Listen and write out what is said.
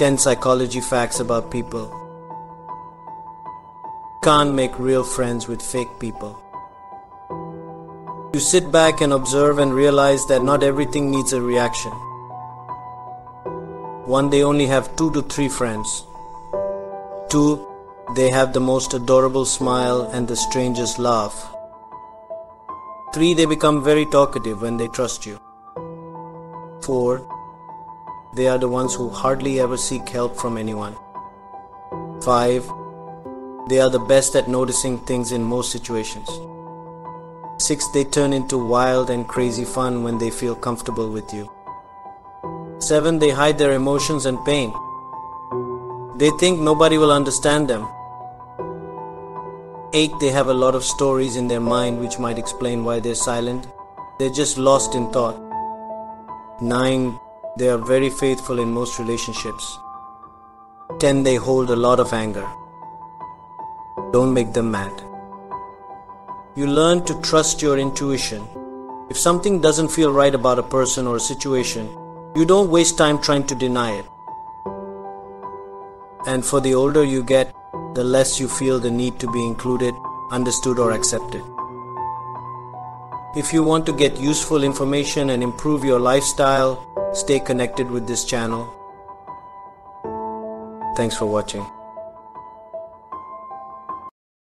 10 psychology facts about people. Can't make real friends with fake people. You sit back and observe and realize that not everything needs a reaction. One, they only have two to three friends. Two, they have the most adorable smile and the strangest laugh. Three, they become very talkative when they trust you. Four, they are the ones who hardly ever seek help from anyone. 5. They are the best at noticing things in most situations. 6. They turn into wild and crazy fun when they feel comfortable with you. 7. They hide their emotions and pain. They think nobody will understand them. 8. They have a lot of stories in their mind which might explain why they're silent. They're just lost in thought. 9. They are very faithful in most relationships. 10. They hold a lot of anger. Don't make them mad. You learn to trust your intuition. If something doesn't feel right about a person or a situation, you don't waste time trying to deny it. And for the older you get, the less you feel the need to be included, understood, or accepted. If you want to get useful information and improve your lifestyle, Stay connected with this channel. Thanks for watching.